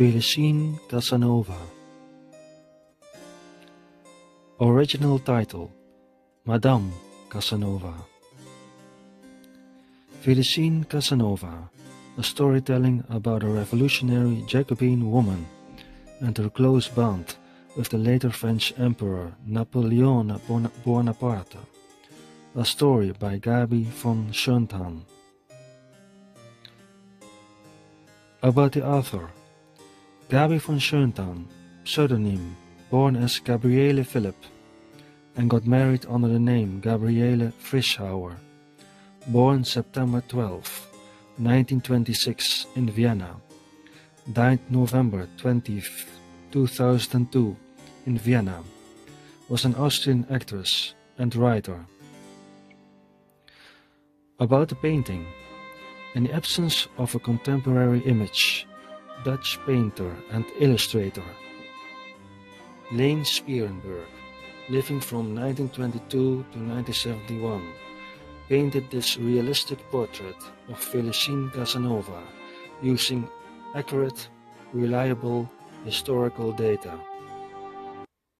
Felicine Casanova Original title Madame Casanova Felicine Casanova, a storytelling about a revolutionary Jacobin woman and her close bond with the later French Emperor Napoleon Bonaparte. A story by Gabi von Schoenthal. About the author Gabi von Schoenthal, pseudonym, born as Gabriele Philipp, and got married under the name Gabriele Frischauer, born September 12, 1926 in Vienna, died November 20, 2002 in Vienna, was an Austrian actress and writer. About the painting, in the absence of a contemporary image, Dutch painter and illustrator Leen Spierenburg, living from 1922 to 1971, painted this realistic portrait of Felicine Casanova using accurate, reliable historical data.